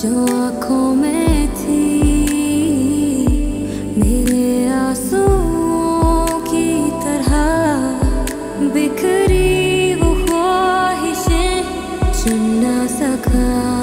जो आँखों में थी मेरे आंसुओं की तरह बिखरी वो ख्वाहिशें चुन ना सका।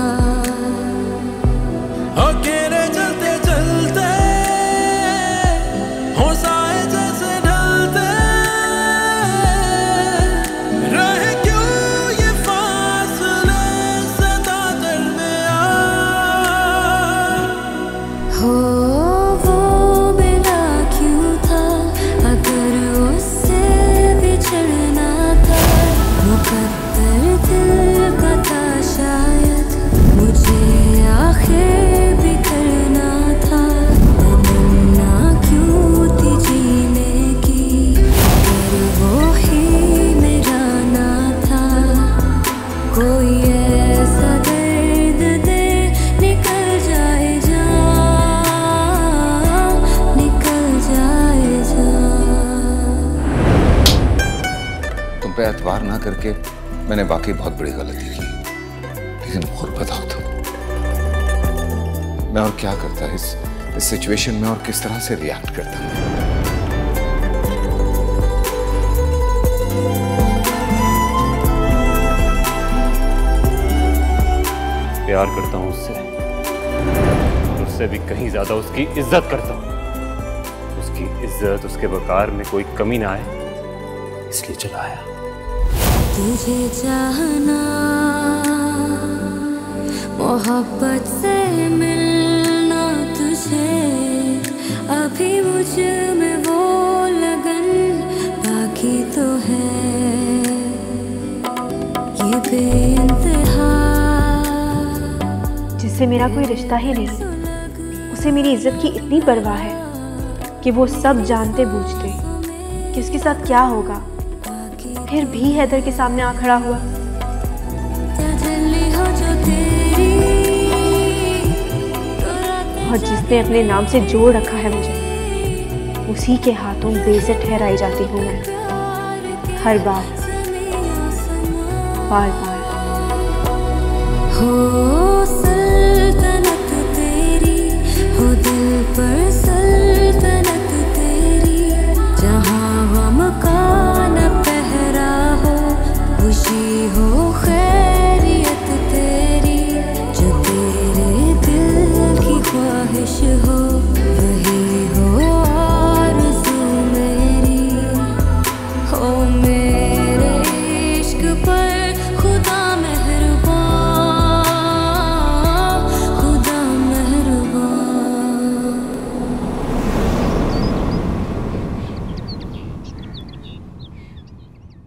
एतवार ना करके मैंने वाकई बहुत बड़ी गलती की। लेकिन और बताओ तुम मैं और क्या करता इस इस सिचुएशन में और किस तरह से रिएक्ट करता? प्यार करता हूँ उससे। उससे भी कहीं ज़्यादा उसकी इज़्ज़त करता हूँ। उसकी इज़्ज़त उसके वकार में कोई कमी ना आए, इसलिए चलाया तुझे चाहना मोहब्बत से मिलना तुझे। अभी मुझमें वो लगन बाकी तो है। ये जिससे मेरा कोई रिश्ता ही नहीं, उसे मेरी इज़्ज़त की इतनी परवाह है कि वो सब जानते बूझते कि उसके साथ क्या होगा। फिर भी हैदर के सामने आ खड़ा हुआ। और जिसने अपने नाम से जोड़ रखा है मुझे, उसी के हाथों बेजर ठहराई जाती हूँ मैं। हर बार बार बार हो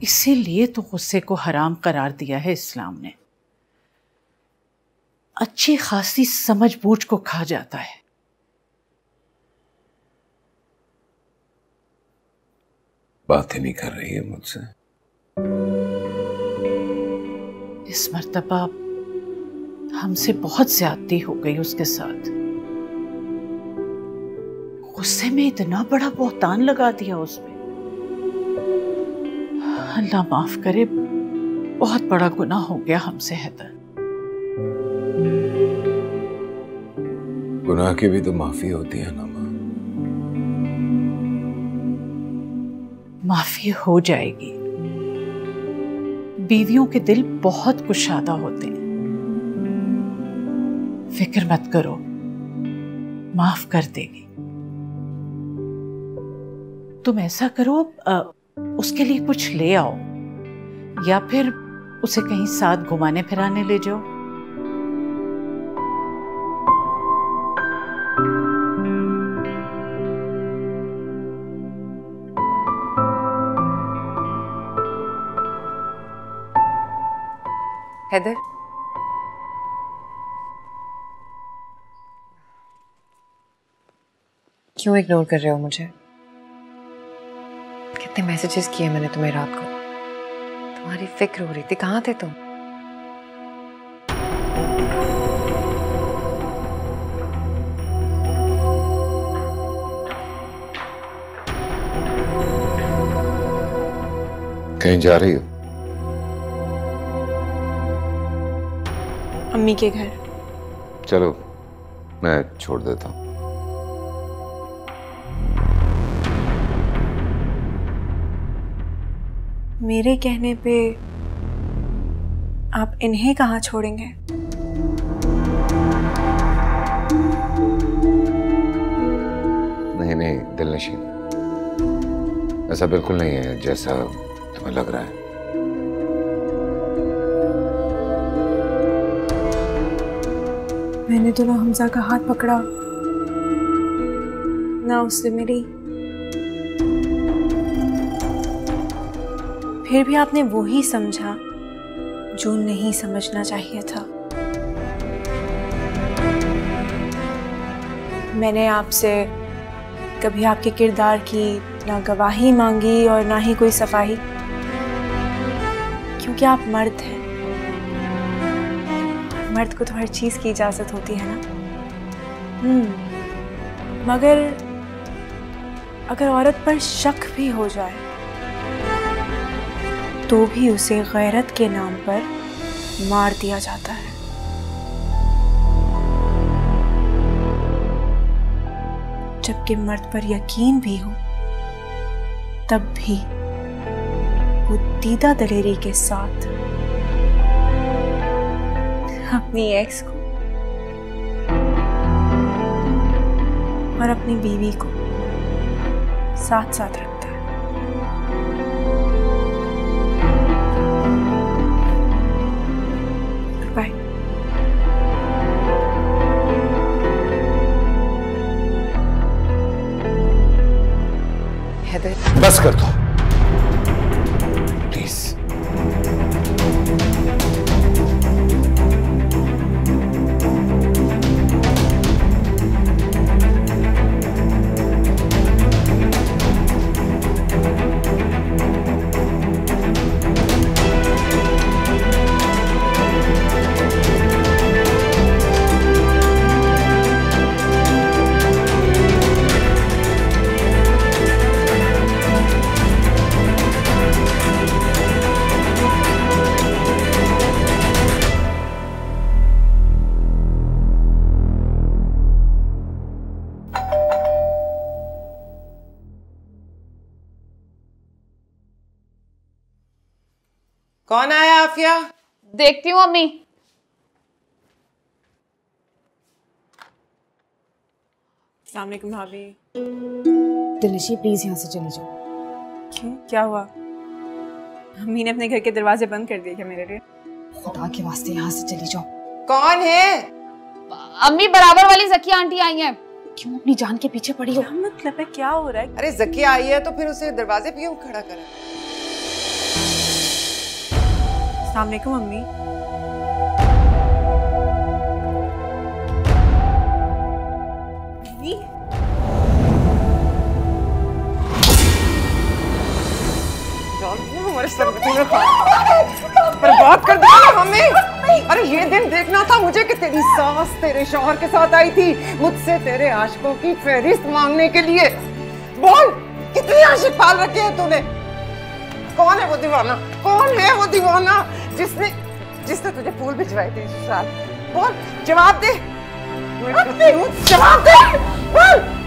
इसीलिए तो गुस्से को हराम करार दिया है इस्लाम ने। अच्छी खासी समझ बूझ को खा जाता है। बात ही नहीं कर रही है मुझसे। इस मर्तबा हमसे बहुत ज्यादती हो गई उसके साथ। गुस्से में इतना बड़ा बोहतान लगा दिया उसमें। अल्लाह माफ़ करे बहुत बड़ा गुनाह हो गया हमसे हैदर। गुनाह की भी तो माफ़ी होती है ना। माफ़ी हो जाएगी। बीवियों के दिल बहुत कुशादा होते हैं। फ़िक्र मत करो माफ़ कर देगी। तुम ऐसा करो अ, उसके लिए कुछ ले आओ या फिर उसे कहीं साथ घुमाने फिराने ले जाओ। हैदर क्यों इग्नोर कर रहे हो मुझे? कितने मैसेजेस किए मैंने तुम्हें रात को? तुम्हारी फ़िक्र हो रही थी। कहाँ थे तुम? कहीं जा रही हो? अम्मी के घर। चलो मैं छोड़ देता हूँ। मेरे कहने पे आप इन्हें कहाँ छोड़ेंगे? नहीं नहीं दिल नशीन ऐसा बिल्कुल नहीं है जैसा तुम्हें लग रहा है। मैंने तो ना हमजा का हाथ पकड़ा। ना उससे मिली। फिर भी आपने वो ही समझा जो नहीं समझना चाहिए था। मैंने आपसे कभी आपके किरदार की ना गवाही मांगी और ना ही कोई सफ़ाई। क्योंकि आप मर्द हैं। मर्द को तो हर चीज़ की इजाज़त होती है ना? हम्म मगर अगर औरत पर शक भी हो जाए तो भी उसे गैरत के नाम पर मार दिया जाता है। जबकि मर्द पर यकीन भी हो, तब भी वो दीदा दलेरी के साथ अपनी एक्स को और अपनी बीवी को साथ साथ रखता है। बाय बस कर दो। कौन आया आफिया? देखती हूँ अम्मी। अलैक्म भाभी। दिलशी प्लीज़ यहाँ से चली जाओ। क्यों? क्या हुआ? अम्मी ने अपने घर के दरवाजे बंद कर दिए क्या मेरे लिए? खुदा के वास्ते यहाँ से चली जाओ। कौन है? अम्मी बराबर वाली जकिया आंटी आई हैं। क्यों अपनी जान के पीछे पड़ी हो? मतलब है? क्या हो रहा है? अरे जकिया आई है तो फिर उसे दरवाजे पे क्यों खड़ा करा? अलैक्म अम्मी बर्बाद कर दिया हमें अरे ये दिन देखना था मुझे कि तेरी सास तेरे शोहर के साथ आई थी मुझसे तेरे आशिकों की फहरिस्त मांगने के लिए। बोल कितने आशिक पाल रखे हैं तूने? कौन है वो दीवाना? कौन है वो दीवाना? जिसने जिसने तुझे फूल भिजवाए थे इस साल। बोल जवाब दे। जवाब दे। बोल।